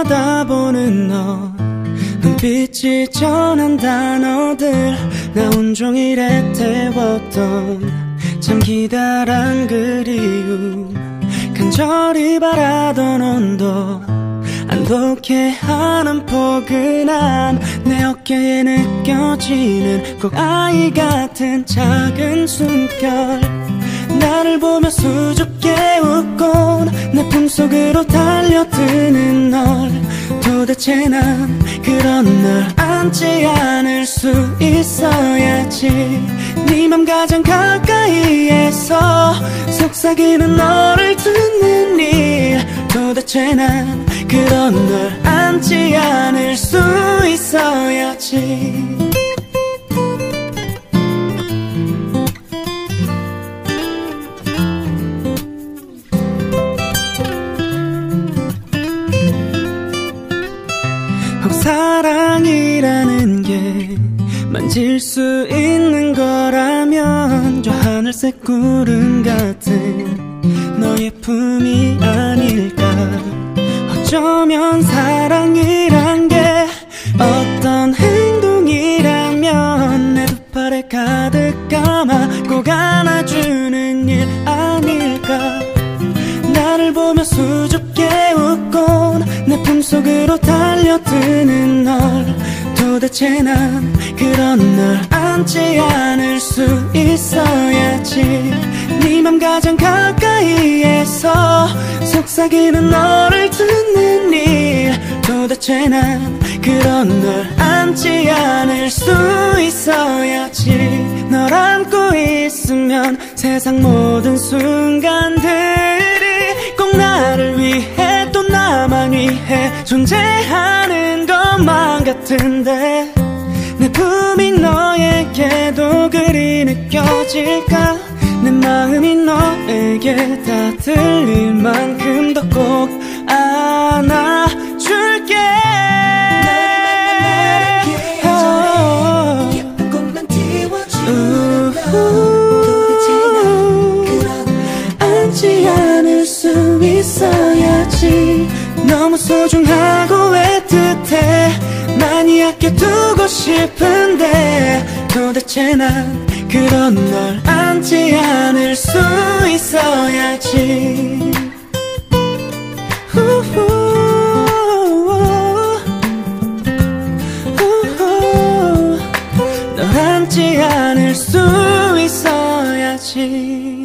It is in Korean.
쳐다보는 너. 눈빛이 전한 단어들. 나 온종일 애태웠던 참 기다란 그리움. 간절히 바라던 온도 안독해 하는 포근함 내 어깨에 느껴지는 꼭 아이 같은 작은 숨결 나를 보며 수줍게 웃곤 내 품속으로 달려드는 널. 도대체 난 그런 널 안지 않을 수 있어야지. 네맘 가장 가까이에서 속삭이는 너를 듣는 일. 도대체 난 그런 널 안지 않을 수 있어야지 사랑이라는 게 만질 수 있는 거라면 저 하늘색 구름 같은 너의 품이 아닐까. 어쩌면 사 도대체 난 그런 널 안지 않을 수 있어야지. 네 맘 가장 가까이에서 속삭이는 너를 듣는 일. 도대체 난 그런 널 안지 않을 수 있어야지. 널 안고 있으면 세상 모든 순간들 위해 존재하는 것만 같은데 내 품이 너에게도 그리 느껴질까? 내 마음이 너에게 다 들릴 소중하고 애틋해? 많이 아껴두고 싶은데 도대체 난 그런 널 안지 않을 수 있어야지. 널 안지 않을 수 있어야지